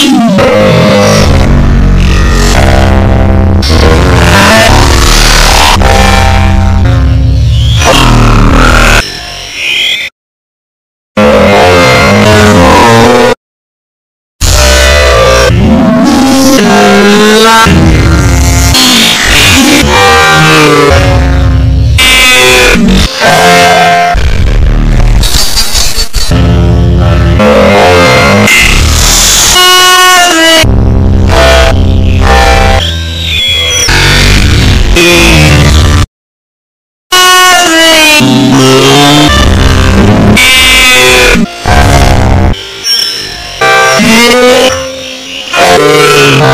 Hey! Oh,